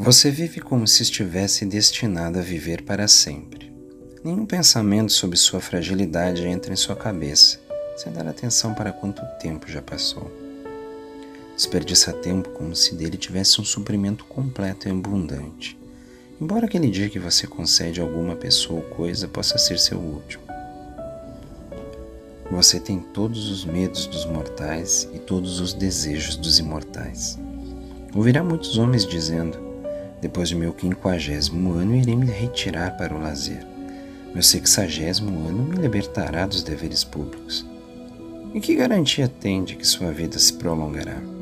Você vive como se estivesse destinado a viver para sempre. Nenhum pensamento sobre sua fragilidade entra em sua cabeça, sem dar atenção para quanto tempo já passou. Desperdiça tempo como se dele tivesse um suprimento completo e abundante, embora aquele dia que você concede a alguma pessoa ou coisa possa ser seu último. Você tem todos os medos dos mortais e todos os desejos dos imortais. Ouvirá muitos homens dizendo: depois do meu quinquagésimo ano, irei me retirar para o lazer. Meu sexagésimo ano me libertará dos deveres públicos. E que garantia tem de que sua vida se prolongará?